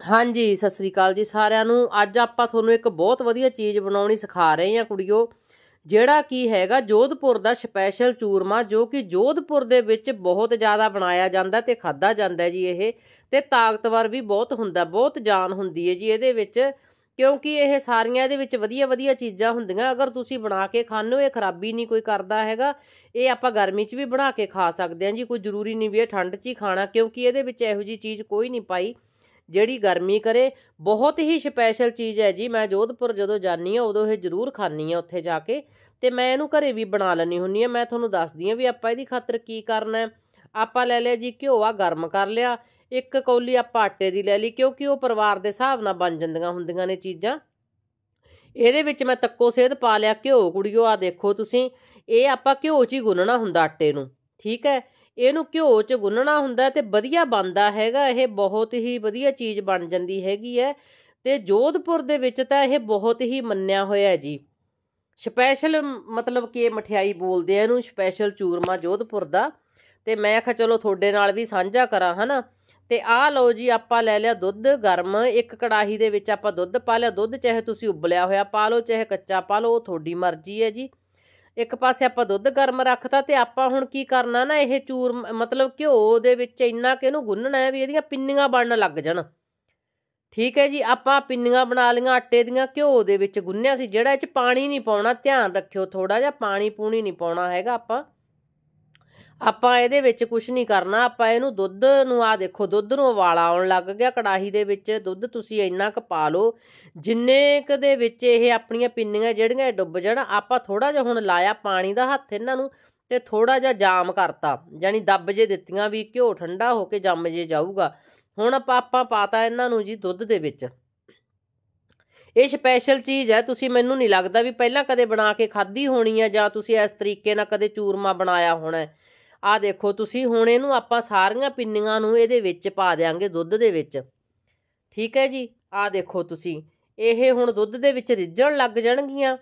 ਹਾਂਜੀ, ਸਤਿ ਸ੍ਰੀ ਅਕਾਲ ਜੀ ਸਾਰਿਆਂ ਨੂੰ। ਅੱਜ ਆਪਾਂ ਤੁਹਾਨੂੰ ਇੱਕ ਬਹੁਤ ਵਧੀਆ ਚੀਜ਼ ਬਣਾਉਣੀ ਸਿਖਾ ਰਹੇ ਹਾਂ ਕੁੜੀਓ, ਜਿਹੜਾ ਕੀ ਹੈਗਾ ਜੋਧਪੁਰ ਦਾ ਸਪੈਸ਼ਲ ਚੂਰਮਾ, ਜੋ ਕਿ ਜੋਧਪੁਰ ਦੇ ਵਿੱਚ ਬਹੁਤ ਜ਼ਿਆਦਾ ਬਣਾਇਆ ਜਾਂਦਾ ਤੇ ਖਾਦਾ ਜਾਂਦਾ ਜੀ ਇਹ, ਤੇ ਤਾਕਤਵਰ ਵੀ ਬਹੁਤ ਹੁੰਦਾ, ਬਹੁਤ ਜਾਨ ਹੁੰਦੀ ਹੈ ਜੀ ਇਹਦੇ ਵਿੱਚ, ਕਿਉਂਕਿ ਇਹ ਸਾਰੀਆਂ ਇਹਦੇ ਵਿੱਚ ਵਧੀਆ ਵਧੀਆ ਚੀਜ਼ਾਂ ਹੁੰਦੀਆਂ। ਅਗਰ ਤੁਸੀਂ ਬਣਾ ਕੇ ਖਾਣੇ ਹੋ, ਇਹ ਖਰਾਬੀ ਨਹੀਂ ਕੋਈ ਕਰਦਾ ਹੈਗਾ, ਇਹ ਆਪਾਂ ਗਰਮੀ 'ਚ ਵੀ ਬਣਾ ਕੇ ਖਾ ਸਕਦੇ ਹਾਂ ਜੀ, ਕੋਈ ਜ਼ਰੂਰੀ ਨਹੀਂ ਵੀ ਇਹ ਠੰਡ 'ਚ ਹੀ ਖਾਣਾ, ਕਿਉਂਕਿ ਇਹਦੇ ਵਿੱਚ ਇਹੋ ਜੀ ਚੀਜ਼ ਕੋਈ ਨਹੀਂ ਪਾਈ। ਜਿਹੜੀ ਗਰਮੀ ਕਰੇ, ਬਹੁਤ ਹੀ ਸਪੈਸ਼ਲ ਚੀਜ਼ ਹੈ ਜੀ। ਮੈਂ ਜੋਧਪੁਰ ਜਦੋਂ ਜਾਨੀ ਆ ਉਦੋਂ ਇਹ ਜ਼ਰੂਰ ਖਾਣੀ ਆ ਉੱਥੇ ਜਾ ਕੇ। ਤੇ ਮੈਂ ਇਹਨੂੰ ਘਰੇ ਵੀ ਬਣਾ ਲੈਣੀ ਹੁੰਨੀ ਆ ਮੈਂ ਤੁਹਾਨੂੰ ਦੱਸਦੀ ਆ ਵੀ ਆਪਾਂ ਇਹਦੀ ਖਾਤਰ ਕੀ ਕਰਨਾ ਹੈ। ਆਪਾਂ ਲੈ ਲਿਆ ਜੀ ਘਿਓ ਆ ਗਰਮ ਕਰ ਲਿਆ। ਇੱਕ ਕੌਲੀ ਆਪਾਂ ਆਟੇ ਦੀ ਲੈ ਲਈ, ਕਿਉਂਕਿ ਉਹ ਪਰਿਵਾਰ ਦੇ ਹਿਸਾਬ ਨਾਲ ਬਣ ਜਾਂਦੀਆਂ ਹੁੰਦੀਆਂ ਨੇ ਚੀਜ਼ਾਂ। ਇਹਦੇ ਵਿੱਚ ਮੈਂ ਤੱਕੋ ਸੇਧ ਪਾ ਲਿਆ ਘਿਓ, ਕੁੜੀਓ ਆ ਦੇਖੋ ਤੁਸੀਂ। ਇਹ ਆਪਾਂ ਘਿਓ 'ਚ ਹੀ ਗੁੰਨਣਾ ਹੁੰਦਾ ਆਟੇ ਨੂੰ। ਠੀਕ ਹੈ? ਇਹਨੂੰ ਘਿਓ 'ਚ ਗੁੰਨਣਾ ਹੁੰਦਾ ਤੇ ਵਧੀਆ ਬਣਦਾ ਹੈਗਾ, ਇਹ ਬਹੁਤ ਹੀ ਵਧੀਆ ਚੀਜ਼ ਬਣ ਜਾਂਦੀ ਹੈਗੀ ਹੈ ਤੇ ਜੋਧਪੁਰ ਦੇ ਵਿੱਚ ਤਾਂ ਇਹ ਬਹੁਤ ਹੀ ਮੰਨਿਆ ਹੋਇਆ ਜੀ। ਸਪੈਸ਼ਲ ਮਤਲਬ ਕਿ ਮਠਿਆਈ ਬੋਲਦੇ ਆ ਇਹਨੂੰ, ਸਪੈਸ਼ਲ ਚੂਰਮਾ ਜੋਧਪੁਰ ਦਾ। ਤੇ ਮੈਂ ਆਖਿਆ ਚਲੋ ਤੁਹਾਡੇ ਨਾਲ ਵੀ ਸਾਂਝਾ ਕਰਾਂ, ਹਨਾ? ਤੇ ਆਹ ਲਓ ਜੀ, ਆਪਾਂ ਲੈ ਲਿਆ ਦੁੱਧ ਗਰਮ, ਇੱਕ ਕੜਾਹੀ ਦੇ ਵਿੱਚ ਆਪਾਂ ਦੁੱਧ ਪਾ ਲਿਆ, ਦੁੱਧ ਚਾਹੇ ਤੁਸੀਂ ਉਬਲਿਆ ਹੋਇਆ ਪਾ ਲਓ, ਚਾਹੇ ਕੱਚਾ ਪਾ ਲਓ, ਉਹ ਤੁਹਾਡੀ ਮਰਜ਼ੀ ਹੈ ਜੀ। ਇੱਕ ਪਾਸੇ ਆਪਾਂ ਦੁੱਧ ਗਰਮ ਰੱਖਤਾ ਤੇ ਆਪਾਂ ਹੁਣ ਕੀ ਕਰਨਾ ਨਾ, ਇਹ ਚੂਰ ਮਤਲਬ ਘਿਓ ਦੇ ਵਿੱਚ ਇੰਨਾ ਕਿ ਇਹਨੂੰ ਗੁੰਨਣਾ ਹੈ ਵੀ ਇਹਦੀਆਂ ਪਿੰਨੀਆਂ ਬਣਨ ਲੱਗ ਜਾਣ। ਠੀਕ ਹੈ ਜੀ, ਆਪਾਂ ਪਿੰਨੀਆਂ ਬਣਾ ਲਈਆਂ, ਆਟੇ ਦੀਆਂ ਘਿਓ ਦੇ ਵਿੱਚ ਗੁੰਨਿਆ ਸੀ, ਜਿਹੜਾ ਇਹ ਚ ਪਾਣੀ ਨਹੀਂ ਪਾਉਣਾ, ਧਿਆਨ ਰੱਖਿਓ ਥੋੜਾ ਜਿਹਾ ਪਾਣੀ ਪੂਣੀ ਨਹੀਂ ਪਾਉਣਾ ਹੈਗਾ ਆਪਾਂ। ਆਪਾਂ ਇਹਦੇ ਵਿੱਚ ਕੁਝ ਨਹੀਂ ਕਰਨਾ, ਆਪਾਂ ਇਹਨੂੰ ਦੁੱਧ ਨੂੰ ਆ ਦੇਖੋ, ਦੁੱਧ ਨੂੰ ਉਬਾਲਾ ਆਉਣ ਲੱਗ ਗਿਆ ਕੜਾਹੀ ਦੇ ਵਿੱਚ, ਦੁੱਧ ਤੁਸੀਂ ਇੰਨਾ ਕੁ ਪਾ ਲਓ, ਜਿੰਨੇ ਕ ਦੇ ਵਿੱਚ ਇਹ ਆਪਣੀਆਂ ਪਿੰਨੀਆਂ ਜਿਹੜੀਆਂ ਡੁੱਬ ਜਾਣ, ਆਪਾਂ ਥੋੜਾ ਜਿਹਾ ਹੁਣ ਲਾਇਆ ਪਾਣੀ ਦਾ ਹੱਥ ਇਹਨਾਂ ਨੂੰ ਤੇ ਥੋੜਾ ਜਿਹਾ ਜਾਮ ਕਰਤਾ, ਯਾਨੀ ਦੱਬ ਜੇ ਦਿੱਤੀਆਂ ਵੀ ਘਿਓ ਠੰਡਾ ਹੋ ਕੇ ਜੰਮ ਜੇ ਜਾਊਗਾ। ਹੁਣ ਆਪਾਂ ਆਪਾਂ ਪਾਤਾ ਇਹਨਾਂ ਨੂੰ ਜੀ ਦੁੱਧ ਦੇ ਵਿੱਚ। ਇਹ ਸਪੈਸ਼ਲ ਚੀਜ਼ ਹੈ, ਤੁਸੀਂ ਮੈਨੂੰ ਨਹੀਂ ਲੱਗਦਾ ਵੀ ਪਹਿਲਾਂ ਕਦੇ ਬਣਾ ਕੇ ਖਾਧੀ ਹੋਣੀ ਹੈ ਜਾਂ ਤੁਸੀਂ ਇਸ ਤਰੀਕੇ ਨਾਲ ਕਦੇ ਚੂਰਮਾ ਬਣਾਇਆ ਹੋਣਾ ਆ ਦੇਖੋ, ਤੁਸੀਂ ਹੁਣ ਇਹਨੂੰ ਆਪਾਂ ਸਾਰੀਆਂ ਪਿੰਨੀਆਂ ਨੂੰ ਇਹਦੇ ਵਿੱਚ ਪਾ ਦੇਾਂਗੇ ਦੁੱਧ ਦੇ ਵਿੱਚ। ਠੀਕ ਹੈ ਜੀ? ਆ ਦੇਖੋ ਤੁਸੀਂ, ਇਹ ਹੁਣ ਦੁੱਧ ਦੇ ਵਿੱਚ ਰਿੱਝਣ ਲੱਗ ਜਾਣਗੀਆਂ।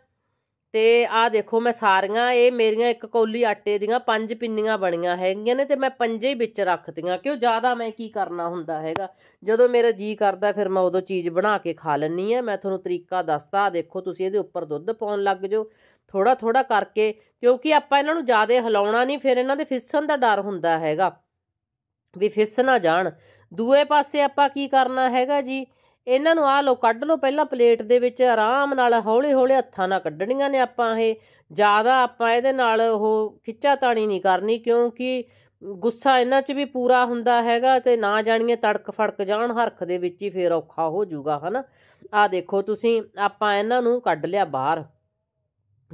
ਤੇ ਆ ਦੇਖੋ, ਮੈਂ ਸਾਰੀਆਂ ਇਹ ਮੇਰੀਆਂ ਇੱਕ ਕੌਲੀ ਆਟੇ ਦੀਆਂ ਪੰਜ ਪਿੰਨੀਆਂ ਬਣੀਆਂ ਹੈਗੀਆਂ ਨੇ ਤੇ ਮੈਂ ਪੰਜੇ ਵਿੱਚ ਰੱਖਤੀਆਂ। ਕਿਉਂ? ਜ਼ਿਆਦਾ ਮੈਂ ਕੀ ਕਰਨਾ ਹੁੰਦਾ ਹੈਗਾ? ਜਦੋਂ ਮੇਰਾ ਜੀ ਕਰਦਾ, ਫਿਰ ਮੈਂ ਉਦੋਂ ਚੀਜ਼ ਬਣਾ ਕੇ ਖਾ ਲੈਣੀ ਆ ਮੈਂ ਤੁਹਾਨੂੰ ਤਰੀਕਾ ਦੱਸਦਾ ਆ ਦੇਖੋ, ਤੁਸੀਂ ਇਹਦੇ ਉੱਪਰ ਦੁੱਧ ਪਾਉਣ ਲੱਗ ਜਾਓ। ਥੋੜਾ ਥੋੜਾ ਕਰਕੇ, ਕਿਉਂਕਿ ਆਪਾਂ ਇਹਨਾਂ ਨੂੰ ਜ਼ਿਆਦਾ ਹਿਲਾਉਣਾ ਨਹੀਂ, ਫਿਰ ਇਹਨਾਂ ਦੇ ਫਿਸਣ ਦਾ ਡਰ ਹੁੰਦਾ ਹੈਗਾ। ਵੀ ਫਿਸ ਨਾ ਜਾਣ। ਦੂਏ ਪਾਸੇ ਆਪਾਂ ਕੀ ਕਰਨਾ ਹੈਗਾ ਜੀ? ਇਹਨਾਂ ਨੂੰ ਆਹ ਲੋ ਕੱਢ ਲਓ ਪਹਿਲਾਂ ਪਲੇਟ ਦੇ ਵਿੱਚ, ਆਰਾਮ ਨਾਲ ਹੌਲੇ ਹੌਲੇ ਹੱਥਾਂ ਨਾਲ ਕੱਢਣੀਆਂ ਨੇ ਆਪਾਂ ਇਹ। ਜ਼ਿਆਦਾ ਆਪਾਂ ਇਹਦੇ ਨਾਲ ਉਹ ਖਿੱਚਾ ਤਾਣੀ ਨਹੀਂ ਕਰਨੀ, ਕਿਉਂਕਿ ਗੁੱਸਾ ਇਹਨਾਂ 'ਚ ਵੀ ਪੂਰਾ ਹੁੰਦਾ ਹੈਗਾ ਤੇ ਨਾ ਜਾਣੀਏ ਤੜਕ ਫੜਕ ਜਾਣ, ਹਰਖ ਦੇ ਵਿੱਚ ਹੀ ਫੇਰ ਔਖਾ ਹੋ ਜਾਊਗਾ, ਹਨਾ? ਆ ਦੇਖੋ ਤੁਸੀਂ, ਆਪਾਂ ਇਹਨਾਂ ਨੂੰ ਕੱਢ ਲਿਆ ਬਾਹਰ।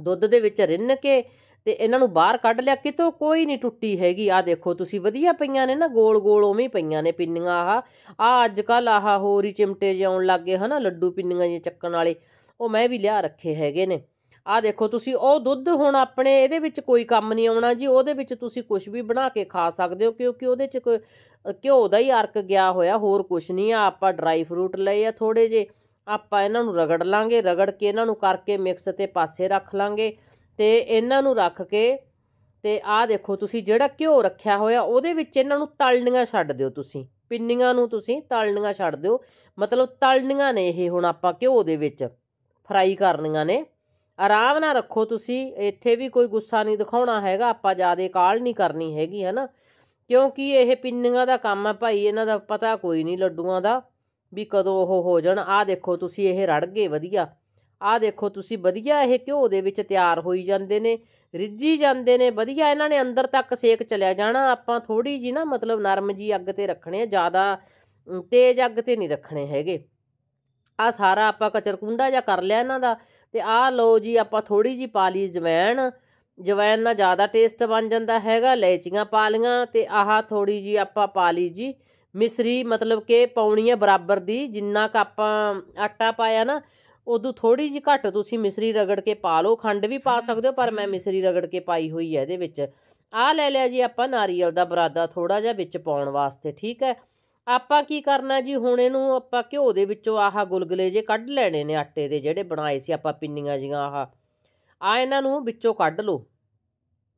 ਦੁੱਧ ਦੇ ਵਿੱਚ ਰਿੰਨ ਕੇ ਤੇ ਇਹਨਾਂ ਨੂੰ ਬਾਹਰ ਕੱਢ ਲਿਆ, ਕਿਤੋਂ ਕੋਈ ਨਹੀਂ ਟੁੱਟੀ ਹੈਗੀ। ਆ ਦੇਖੋ, ਤੁਸੀਂ ਵਧੀਆ ਪਈਆਂ ਨੇ ਨਾ ਗੋਲ ਗੋਲ ਉਵੇਂ ਪਈਆਂ ਨੇ ਪਿੰਨੀਆਂ ਆਹ। ਆ ਅੱਜ ਕੱਲ ਆਹ ਹੋਰ ਹੀ ਚਿਮਟੇ ਜਿ ਆਉਣ ਲੱਗੇ ਹਨਾ, ਲੱਡੂ ਪਿੰਨੀਆਂ ਜੀ ਚੱਕਣ ਵਾਲੇ। ਉਹ ਮੈਂ ਵੀ ਲਿਆ ਰੱਖੇ ਹੈਗੇ ਨੇ। ਆ ਦੇਖੋ, ਤੁਸੀਂ ਉਹ ਦੁੱਧ ਹੁਣ ਆਪਣੇ ਇਹਦੇ ਵਿੱਚ ਕੋਈ ਕੰਮ ਨਹੀਂ ਆਉਣਾ ਜੀ, ਉਹਦੇ ਵਿੱਚ ਤੁਸੀਂ ਕੁਝ ਵੀ ਬਣਾ ਕੇ ਖਾ ਸਕਦੇ ਹੋ, ਕਿਉਂਕਿ ਉਹਦੇ 'ਚ ਕੋਈ ਘਿਓ ਦਾ ਹੀ ਅਰਕ ਗਿਆ ਹੋਇਆ, ਹੋਰ ਕੁਝ ਨਹੀਂ ਆ। ਆਪਾਂ ਡਰਾਈ ਫਰੂਟ ਲਏ ਆ ਥੋੜੇ ਜੇ ਆਪਾਂ ਇਹਨਾਂ ਨੂੰ ਰਗੜ ਲਾਂਗੇ, ਰਗੜ ਕੇ ਇਹਨਾਂ ਨੂੰ ਕਰਕੇ ਮਿਕਸ ਤੇ ਪਾਸੇ ਰੱਖ ਲਾਂਗੇ ਤੇ ਇਹਨਾਂ ਨੂੰ ਰੱਖ ਕੇ ਤੇ ਆਹ ਦੇਖੋ ਤੁਸੀਂ ਜਿਹੜਾ ਘਿਓ ਰੱਖਿਆ ਹੋਇਆ ਉਹਦੇ ਵਿੱਚ ਇਹਨਾਂ ਨੂੰ ਤਲਣੀਆਂ ਛੱਡ ਦਿਓ ਤੁਸੀਂ। ਪਿੰਨੀਆਂ ਨੂੰ ਤੁਸੀਂ ਤਲਣੀਆਂ ਛੱਡ ਦਿਓ। ਮਤਲਬ ਤਲਣੀਆਂ ਨੇ ਇਹ ਹੁਣ ਆਪਾਂ ਘਿਓ ਦੇ ਵਿੱਚ ਫਰਾਈ ਕਰਨੀਆਂ ਨੇ। ਆਰਾਮ ਨਾਲ ਰੱਖੋ ਤੁਸੀਂ, ਇੱਥੇ ਵੀ ਕੋਈ ਗੁੱਸਾ ਨਹੀਂ ਦਿਖਾਉਣਾ ਹੈਗਾ, ਆਪਾਂ ਜ਼ਿਆਦਾ ਕਾਲ ਨਹੀਂ ਕਰਨੀ ਹੈਗੀ ਹੈ ਨਾ ਕਿਉਂਕਿ ਇਹ ਪਿੰਨੀਆਂ ਦਾ ਕੰਮ ਹੈ ਭਾਈ, ਇਹਨਾਂ ਦਾ ਪਤਾ ਕੋਈ ਨਹੀਂ, ਲੱਡੂਆਂ ਦਾ। ਵੀ ਕਦੋਂ ਉਹ ਹੋ ਜਾਣ। ਆਹ ਦੇਖੋ ਤੁਸੀਂ, ਇਹ ਰੜ ਗਏ, ਵਧੀਆ। ਆਹ ਦੇਖੋ ਤੁਸੀਂ, ਵਧੀਆ ਇਹ ਘਿਓ ਦੇ ਵਿੱਚ ਤਿਆਰ ਹੋਈ ਜਾਂਦੇ ਨੇ, ਰਿੱਝੀ ਜਾਂਦੇ ਨੇ, ਵਧੀਆ ਇਹਨਾਂ ਨੇ ਅੰਦਰ ਤੱਕ ਸੇਕ ਚਲਿਆ ਜਾਣਾ। ਆਪਾਂ ਥੋੜੀ ਜੀ ਨਾ ਮਤਲਬ ਨਰਮ ਜੀ ਅੱਗ ਤੇ ਰੱਖਣੇ ਆ, ਜ਼ਿਆਦਾ ਤੇਜ਼ ਅੱਗ ਤੇ ਨਹੀਂ ਰੱਖਣੇ ਹੈਗੇ। ਆ ਸਾਰਾ ਆਪਾਂ ਕਚਰਕੁੰਡਾ ਜਾਂ ਕਰ ਲਿਆ ਇਹਨਾਂ ਦਾ ਤੇ ਆਹ ਲਓ ਜੀ, ਆਪਾਂ ਥੋੜੀ ਜੀ ਪਾ ਲਈ ਜਵੈਣ। ਜਵੈਣ ਨਾਲ ਜ਼ਿਆਦਾ ਟੇਸਟ ਬਣ ਜਾਂਦਾ ਹੈਗਾ, ਲੈਚੀਆਂ ਪਾ ਲੀਆਂ ਤੇ ਆਹ ਥੋੜੀ ਜੀ ਆਪਾਂ ਪਾ ਲਈ ਜੀ ਮਿਸਰੀ ਮਤਲਬ ਕਿ ਪਾਉਣੀ ਹੈ ਬਰਾਬਰ ਦੀ, ਜਿੰਨਾ ਕ ਆਪਾਂ ਆਟਾ ਪਾਇਆ ਨਾ, ਉਦੋਂ ਥੋੜੀ ਜਿਹੀ ਘੱਟ ਤੁਸੀਂ ਮਿਸਰੀ ਰਗੜ ਕੇ ਪਾ ਲਓ। ਖੰਡ ਵੀ ਪਾ ਸਕਦੇ ਹੋ, ਪਰ ਮੈਂ ਮਿਸਰੀ ਰਗੜ ਕੇ ਪਾਈ ਹੋਈ ਹੈ ਇਹਦੇ ਵਿੱਚ। ਆਹ ਲੈ ਲਿਆ ਜੀ ਆਪਾਂ ਨਾਰੀਅਲ ਦਾ ਬਰਾਦਾ ਥੋੜਾ ਜਿਹਾ ਵਿੱਚ ਪਾਉਣ ਵਾਸਤੇ, ਠੀਕ ਹੈ? ਆਪਾਂ ਕੀ ਕਰਨਾ ਜੀ, ਹੁਣ ਇਹਨੂੰ ਆਪਾਂ ਘਿਓ ਦੇ ਵਿੱਚੋਂ ਆਹ ਗੁਲਗੁਲੇ ਜੇ ਕੱਢ ਲੈਣੇ ਨੇ ਆਟੇ ਦੇ, ਜਿਹੜੇ ਬਣਾਏ ਸੀ ਆਪਾਂ ਪਿੰਨੀਆਂ ਜੀਆਂ ਆਹ। ਆ ਇਹਨਾਂ ਨੂੰ ਵਿੱਚੋਂ ਕੱਢ ਲਓ।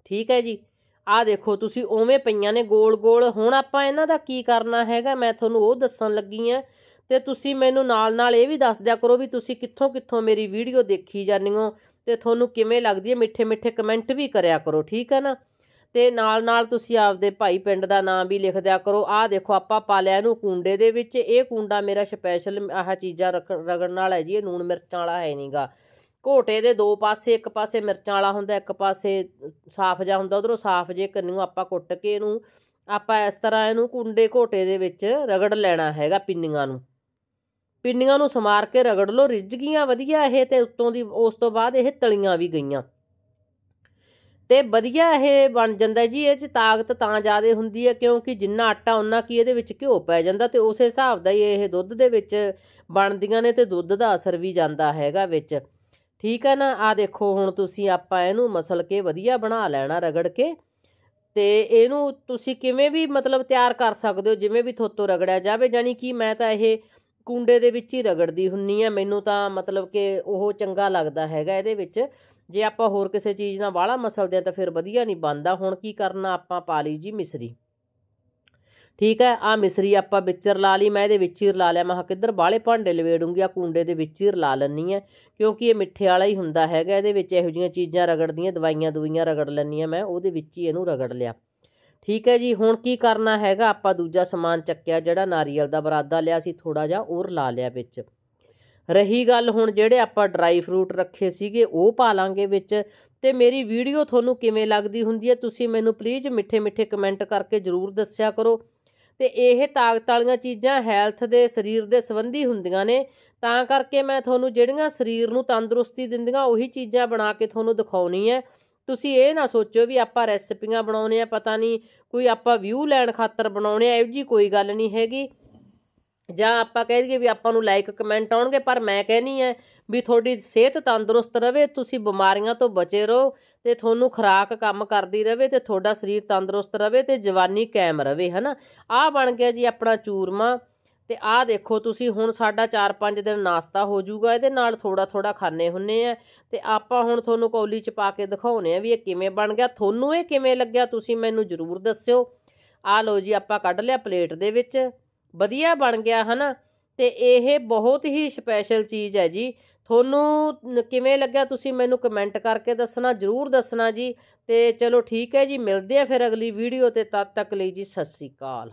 ਠੀਕ ਹੈ ਜੀ? ਆ ਦੇਖੋ, ਤੁਸੀਂ ਉਵੇਂ ਪਈਆਂ ਨੇ ਗੋਲ ਗੋਲ ਹੁਣ ਆਪਾਂ ਇਹਨਾਂ ਦਾ ਕੀ ਕਰਨਾ ਹੈਗਾ? ਮੈਂ ਤੁਹਾਨੂੰ ਉਹ ਦੱਸਣ ਲੱਗੀ ਆ। ਤੇ ਤੁਸੀਂ ਮੈਨੂੰ ਨਾਲ ਨਾਲ ਇਹ ਵੀ ਦੱਸ ਦਿਆ ਕਰੋ ਵੀ ਤੁਸੀਂ ਕਿੱਥੋਂ ਕਿੱਥੋਂ ਮੇਰੀ ਵੀਡੀਓ ਦੇਖੀ ਜਾਂਦੇ ਹੋ ਤੇ ਤੁਹਾਨੂੰ ਕਿਵੇਂ ਲੱਗਦੀ ਹੈ? ਮਿੱਠੇ ਮਿੱਠੇ ਕਮੈਂਟ ਵੀ ਕਰਿਆ ਕਰੋ, ਠੀਕ ਹੈ ਨਾ? ਤੇ ਨਾਲ ਨਾਲ ਤੁਸੀਂ ਆਪਦੇ ਭਾਈ ਪਿੰਡ ਦਾ ਨਾਮ ਵੀ ਲਿਖ ਦਿਆ ਕਰੋ। ਆਹ ਦੇਖੋ, ਆਪਾਂ ਪਾ ਲਿਆ ਇਹਨੂੰ ਕੁੰਡੇ ਦੇ ਵਿੱਚ। ਇਹ ਕੁੰਡਾ ਮੇਰਾ ਸਪੈਸ਼ਲ ਆਹ ਚੀਜ਼ਾਂ ਰਗੜਨ ਵਾਲਾ ਹੈ ਜੀ, ਇਹ ਨੂਣ ਮਿਰਚਾਂ ਵਾਲਾ ਹੈ ਨਹੀਂਗਾ ਘੋਟੇ ਦੇ ਦੋ ਪਾਸੇ, ਇੱਕ ਪਾਸੇ ਮਿਰਚਾਂ ਵਾਲਾ ਹੁੰਦਾ, ਇੱਕ ਪਾਸੇ ਸਾਫ਼ ਜਿਹਾ ਹੁੰਦਾ, ਉਧਰੋਂ ਸਾਫ਼ ਜੇ ਕੰਨੂ ਆਪਾਂ ਕੁੱਟ ਕੇ ਇਹਨੂੰ, ਆਪਾਂ ਇਸ ਤਰ੍ਹਾਂ ਇਹਨੂੰ ਕੁੰਡੇ ਘੋਟੇ ਦੇ ਵਿੱਚ ਰਗੜ ਲੈਣਾ ਹੈਗਾ ਪਿੰਨੀਆਂ ਨੂੰ। ਪਿੰਨੀਆਂ ਨੂੰ ਸਮਾਰ ਕੇ ਰਗੜ ਲਓ, ਰਿੱਝ ਗਈਆਂ, ਵਧੀਆ ਇਹ ਤੇ ਉੱਤੋਂ ਦੀ, ਉਸ ਤੋਂ ਬਾਅਦ ਇਹ ਤਲੀਆਂ ਵੀ ਗਈਆਂ। ਤੇ ਵਧੀਆ ਇਹ ਬਣ ਜਾਂਦਾ ਜੀ, ਇਹ ਚ ਤਾਕਤ ਤਾਂ ਜ਼ਿਆਦਾ ਹੁੰਦੀ ਹੈ, ਕਿਉਂਕਿ ਜਿੰਨਾ ਆਟਾ ਉਨਾ ਕੀ ਇਹਦੇ ਵਿੱਚ ਘਿਓ ਪੈ ਜਾਂਦਾ ਤੇ ਉਸੇ ਹਿਸਾਬ ਦਾ ਹੀ ਇਹ ਦੁੱਧ ਦੇ ਵਿੱਚ ਬਣਦੀਆਂ ਨੇ ਤੇ ਦੁੱਧ ਦਾ ਅਸਰ ਵੀ ਜਾਂਦਾ ਹੈਗਾ ਵਿੱਚ। ਠੀਕ ਹੈ ਨਾ? ਆ ਦੇਖੋ, ਹੁਣ ਤੁਸੀਂ ਆਪਾਂ ਇਹਨੂੰ ਮਸਲ ਕੇ ਵਧੀਆ ਬਣਾ ਲੈਣਾ ਰਗੜ ਕੇ। ਤੇ ਇਹਨੂੰ ਤੁਸੀਂ ਕਿਵੇਂ ਵੀ ਮਤਲਬ ਤਿਆਰ ਕਰ ਸਕਦੇ ਹੋ, ਜਿਵੇਂ ਵੀ ਥੋਤੋਂ ਰਗੜਿਆ ਜਾਵੇ। ਜਾਨੀ ਕਿ ਮੈਂ ਤਾਂ ਇਹ ਕੁੰਡੇ ਦੇ ਵਿੱਚ ਹੀ ਰਗੜਦੀ ਹੁੰਨੀ ਆ। ਮੈਨੂੰ ਤਾਂ ਮਤਲਬ ਕਿ ਉਹ ਚੰਗਾ ਲੱਗਦਾ ਹੈਗਾ ਇਹਦੇ ਵਿੱਚ। ਜੇ ਆਪਾਂ ਹੋਰ ਕਿਸੇ ਚੀਜ਼ ਨਾਲ ਵਾਲਾ ਮਸਲਦੇ ਆ ਤਾਂ ਫਿਰ ਵਧੀਆ ਨਹੀਂ ਬਣਦਾ। ਹੁਣ ਕੀ ਕਰਨਾ ਆਪਾਂ ਪਾ ਲਈ ਜੀ ਮਿਸਰੀ। ਠੀਕ ਹੈ ਆ ਮਿਸਰੀ ਆਪਾਂ ਵਿੱਚ ਰਲਾ ਲਈ, ਮੈਂ ਇਹਦੇ ਵਿੱਚ ਹੀ ਰਲਾ ਲਿਆ, ਮੈਂ ਕਿੱਧਰ ਬਾਲੇ ਭਾਂਡੇ ਲਵੇੜੂੰਗੀ ਆ ਕੁੰਡੇ ਦੇ ਵਿੱਚ ਹੀ ਰਲਾ ਲੈਣੀ ਹੈ, ਕਿਉਂਕਿ ਇਹ ਮਿੱਠੇ ਵਾਲਾ ਹੀ ਹੁੰਦਾ ਹੈਗਾ, ਇਹਦੇ ਵਿੱਚ ਇਹੋ ਜੀਆਂ ਚੀਜ਼ਾਂ ਰਗੜਦੀਆਂ, ਦਵਾਈਆਂ ਦਵਾਈਆਂ ਰਗੜ ਲੈਣੀ ਆ ਮੈਂ, ਉਹਦੇ ਵਿੱਚ ਹੀ ਇਹਨੂੰ ਰਗੜ ਲਿਆ। ਠੀਕ ਹੈ ਜੀ, ਹੁਣ ਕੀ ਕਰਨਾ ਹੈਗਾ, ਆਪਾਂ ਦੂਜਾ ਸਮਾਨ ਚੱਕਿਆ, ਜਿਹੜਾ ਨਾਰੀਅਲ ਦਾ ਬਰਾਦਾ ਲਿਆ ਸੀ ਥੋੜਾ ਜਿਹਾ ਉਹ ਰਲਾ ਲਿਆ ਵਿੱਚ। ਰਹੀ ਗੱਲ ਹੁਣ ਜਿਹੜੇ ਆਪਾਂ ਡਰਾਈ ਫਰੂਟ ਰੱਖੇ ਸੀਗੇ, ਉਹ ਪਾ ਲਾਂਗੇ ਵਿੱਚ। ਤੇ ਮੇਰੀ ਵੀਡੀਓ ਤੁਹਾਨੂੰ ਕਿਵੇਂ ਲੱਗਦੀ ਹੁੰਦੀ ਹੈ, ਤੁਸੀਂ ਮੈਨੂੰ ਪਲੀਜ਼ ਮਿੱਠੇ ਮਿੱਠੇ ਕਮੈਂਟ ਕਰਕੇ ਜਰੂਰ ਦੱਸਿਆ ਕਰੋ। ਤੇ ਇਹ ਤਾਕਤ ਵਾਲੀਆਂ ਚੀਜ਼ਾਂ ਹੈਲਥ ਦੇ, ਸਰੀਰ ਦੇ ਸੰਬੰਧੀ ਹੁੰਦੀਆਂ ਨੇ। ਤਾਂ ਕਰਕੇ ਮੈਂ ਤੁਹਾਨੂੰ ਜਿਹੜੀਆਂ ਸਰੀਰ ਨੂੰ ਤੰਦਰੁਸਤੀ ਦਿੰਦੀਆਂ, ਉਹੀ ਚੀਜ਼ਾਂ ਬਣਾ ਕੇ ਤੁਹਾਨੂੰ ਦਿਖਾਉਣੀ ਹੈ ਤੁਸੀਂ ਇਹ ਨਾ ਸੋਚੋ ਵੀ ਆਪਾਂ ਰੈਸਪੀਆਂ ਬਣਾਉਣੇ ਆ, ਪਤਾ ਨਹੀਂ ਕੋਈ ਆਪਾਂ ਵਿਊ ਲੈਣ ਖਾਤਰ ਬਣਾਉਣੇ ਆ, ਇਹੋ ਜੀ ਕੋਈ ਗੱਲ ਨਹੀਂ ਹੈਗੀ। ਜਾਂ ਆਪਾਂ ਕਹਿ ਦਈਏ ਵੀ ਆਪਾਂ ਨੂੰ ਲਾਈਕ ਕਮੈਂਟ ਆਉਣਗੇ, ਪਰ ਮੈਂ ਕਹਿਨੀ ਹੈ ਵੀ ਤੁਹਾਡੀ ਸਿਹਤ ਤੰਦਰੁਸਤ ਰਵੇ, ਤੁਸੀਂ ਬਿਮਾਰੀਆਂ ਤੋਂ ਬਚੇ ਰਹੋ ਤੇ ਤੁਹਾਨੂੰ ਖੁਰਾਕ ਕੰਮ ਕਰਦੀ ਰਵੇ ਤੇ ਤੁਹਾਡਾ ਸਰੀਰ ਤੰਦਰੁਸਤ ਰਵੇ ਤੇ ਜਵਾਨੀ ਕਾਇਮ ਰਵੇ, ਹਨਾ? ਆਹ ਬਣ ਗਿਆ ਜੀ ਆਪਣਾ ਚੂਰਮਾ ਤੇ ਆਹ ਦੇਖੋ ਤੁਸੀਂ, ਹੁਣ ਸਾਡਾ 4-5 ਦਿਨ ਨਾਸਤਾ ਹੋ ਜਾਊਗਾ, ਇਹਦੇ ਨਾਲ ਥੋੜਾ ਥੋੜਾ ਖਾਣੇ ਹੁੰਨੇ ਆ ਤੇ ਆਪਾਂ ਹੁਣ ਤੁਹਾਨੂੰ ਕੌਲੀ ਚ ਪਾ ਕੇ ਦਿਖਾਉਨੇ ਆ ਵੀ ਇਹ ਕਿਵੇਂ ਬਣ ਗਿਆ, ਤੁਹਾਨੂੰ ਇਹ ਕਿਵੇਂ ਲੱਗਿਆ ਤੁਸੀਂ ਮੈਨੂੰ ਜ਼ਰੂਰ ਦੱਸਿਓ। ਆਹ ਲਓ ਜੀ, ਆਪਾਂ ਕੱਢ ਲਿਆ ਪਲੇਟ ਦੇ ਵਿੱਚ। ਵਧੀਆ ਬਣ ਗਿਆ ਹਨਾ, ਤੇ ਇਹ ਬਹੁਤ ਹੀ ਸਪੈਸ਼ਲ ਚੀਜ਼ ਹੈ ਜੀ। ਤੁਹਾਨੂੰ ਕਿਵੇਂ ਲੱਗਿਆ ਤੁਸੀਂ ਮੈਨੂੰ ਕਮੈਂਟ ਕਰਕੇ ਦੱਸਣਾ, ਜਰੂਰ ਦੱਸਣਾ ਜੀ। ਤੇ ਚਲੋ ਠੀਕ ਹੈ ਜੀ, ਮਿਲਦੇ ਆ ਫਿਰ ਅਗਲੀ ਵੀਡੀਓ ਤੇ, ਤਦ ਤੱਕ ਲਈ ਜੀ, ਸਤਿ ਸ੍ਰੀ ਅਕਾਲ।